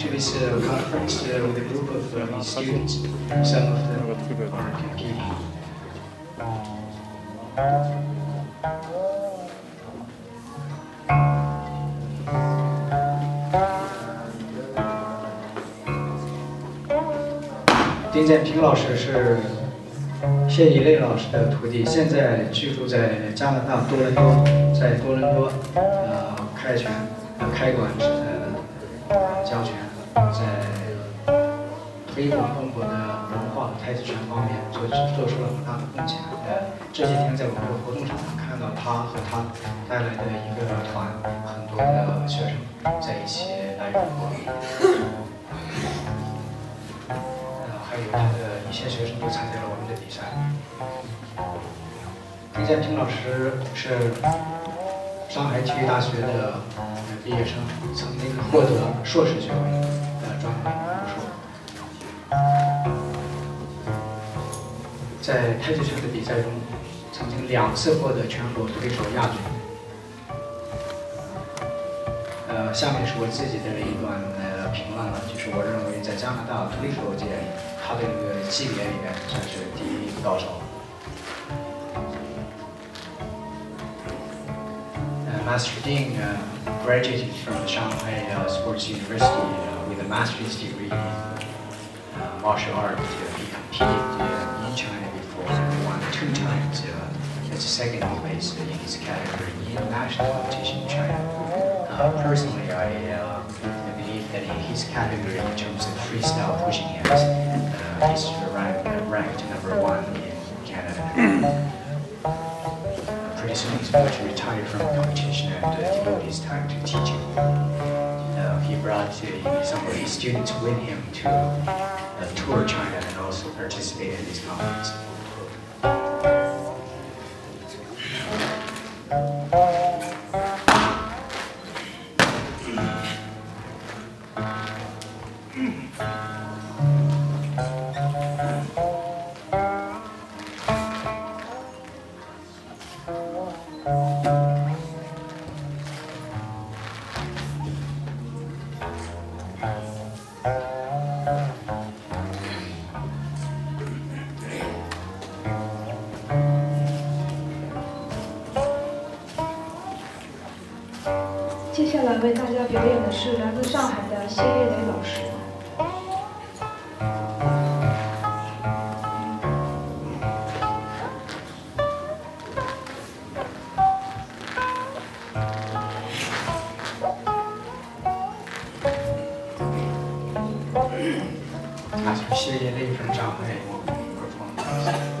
to this uh, conference uh, with a group of uh, students. Some of them are competing. 丁建平老师是谢以类老师的徒弟，现在居住在加拿大多伦多，在多伦多呃开拳呃开馆呃教拳，在推广中国的文化太极拳方面做做出了很大的贡献。呃这几天在我们的活动上看到他和他带来的一个团，很多的学生在一起来运动。还有他的一些学生都参加了我们的比赛。丁建平老师是上海体育大学的毕业生，曾经获得硕士学位的专门武术。在太极拳的比赛中，曾经两次获得全国推手亚军。呃，下面是我自己的一段呃评论了，就是我认为在加拿大推手界。他的那个级别里面算是第一高手。Uh, Master Ding uh, graduated from the Shanghai uh, Sports University uh, with a master's degree in uh, martial art. he competed uh, in China before and won two times uh, as a second place in his category in national competition in China. Uh, personally, I uh, believe that in his category in terms of freestyle pushing hands, he's ranked, ranked number one in Canada. Pretty soon he's going to retire from competition and uh, devote his time to teaching. Uh, he brought uh, some of his students with him to uh, tour China and also participate in this conference. 接下来为大家表演的是来自上海的谢业磊老师。谢谢那谢谢那一份我